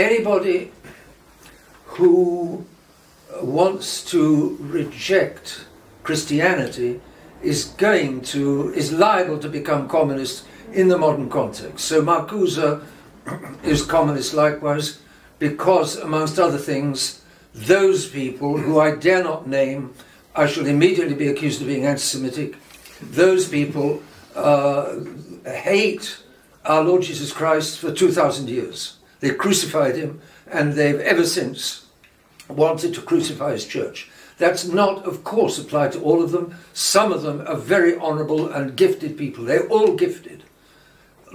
anybody who wants to reject Christianity is going to, is liable to become communist in the modern context. So Marcuse is communist likewise because, amongst other things, those people who I dare not name, I shall immediately be accused of being anti Semitic. Those people uh, hate our Lord Jesus Christ for 2,000 years. They crucified him, and they've ever since wanted to crucify his church. That's not, of course, applied to all of them. Some of them are very honourable and gifted people. They're all gifted.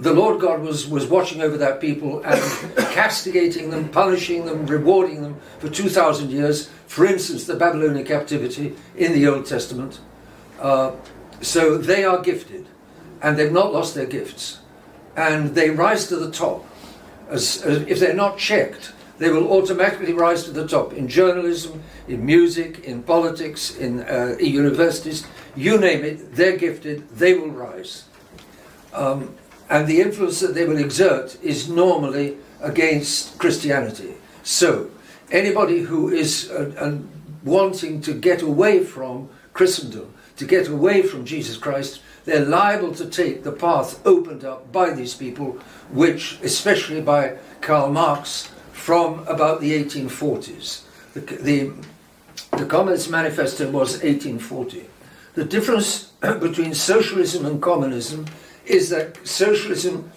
The Lord God was, was watching over that people and castigating them, punishing them, rewarding them for 2,000 years. For instance, the Babylonian captivity in the Old Testament. Uh, so they are gifted, and they've not lost their gifts. And they rise to the top. As, as if they're not checked, they will automatically rise to the top in journalism, in music, in politics, in uh, universities, you name it, they're gifted, they will rise. Um, and the influence that they will exert is normally against Christianity. So, anybody who is uh, uh, wanting to get away from Christendom, to get away from Jesus Christ, they're liable to take the path opened up by these people, which, especially by Karl Marx, from about the 1840s. The, the, the Communist Manifesto was 1840. The difference between socialism and communism is that socialism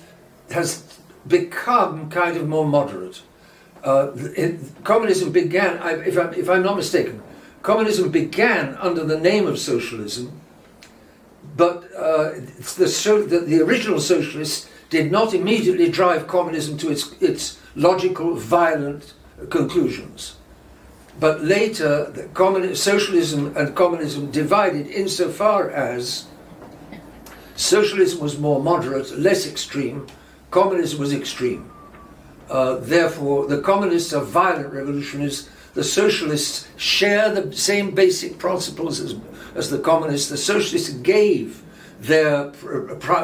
has become kind of more moderate. Uh, it, communism began, if, I, if I'm not mistaken, communism began under the name of socialism, but uh, the, so, the, the, original socialists did not immediately drive communism to its, its logical, violent conclusions. But later, socialism and communism divided insofar as socialism was more moderate, less extreme, communism was extreme. Uh, therefore, the communists are violent revolutionaries, the socialists share the same basic principles as, as the communists. The socialists gave their,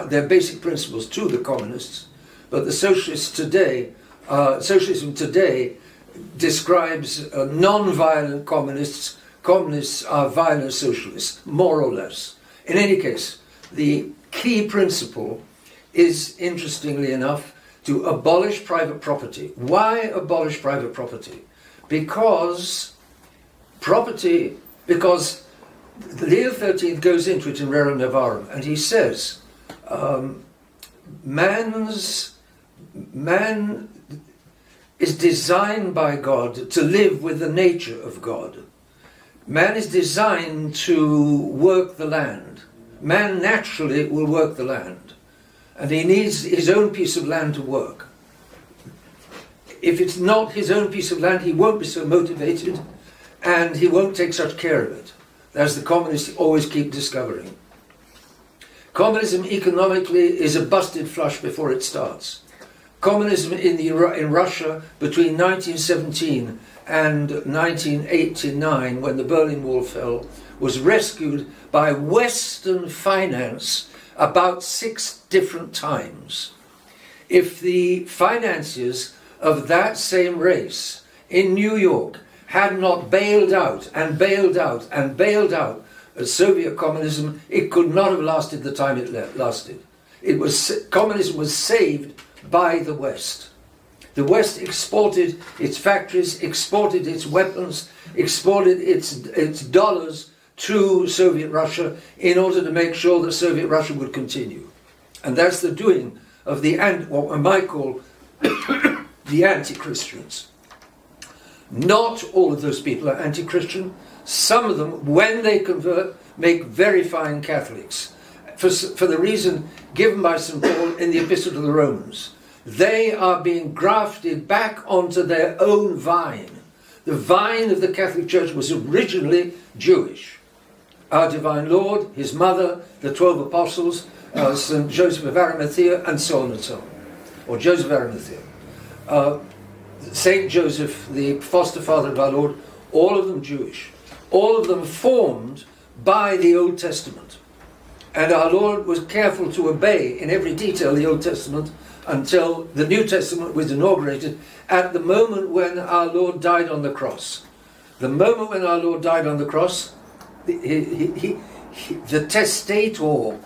their basic principles to the communists, but the socialists today, uh, socialism today describes uh, non-violent communists. Communists are violent socialists, more or less. In any case, the key principle is, interestingly enough, to abolish private property. Why abolish private property? Because property, because Leo XIII goes into it in Rerum Novarum, and he says, um, man's man is designed by God to live with the nature of God. Man is designed to work the land. Man naturally will work the land. And he needs his own piece of land to work. If it's not his own piece of land, he won't be so motivated and he won't take such care of it as the communists always keep discovering. Communism economically is a busted flush before it starts. Communism in, the, in Russia between 1917 and 1989, when the Berlin Wall fell, was rescued by Western finance about six different times. If the financiers of that same race in New York had not bailed out and bailed out and bailed out Soviet communism, it could not have lasted the time it lasted. It was communism was saved by the West. The West exported its factories, exported its weapons, exported its, its dollars to Soviet Russia in order to make sure that Soviet Russia would continue. And that's the doing of the, and what I might call the anti-Christians. Not all of those people are anti-Christian. Some of them, when they convert, make very fine Catholics. For, for the reason given by St. Paul in the Epistle to the Romans. They are being grafted back onto their own vine. The vine of the Catholic Church was originally Jewish. Our Divine Lord, His Mother, the Twelve Apostles, uh, St. Joseph of Arimathea, and so on and so on. Or Joseph of Arimathea. Uh, Saint Joseph, the foster father of our Lord, all of them Jewish. All of them formed by the Old Testament. And our Lord was careful to obey in every detail the Old Testament until the New Testament was inaugurated at the moment when our Lord died on the cross. The moment when our Lord died on the cross, he, he, he, the testator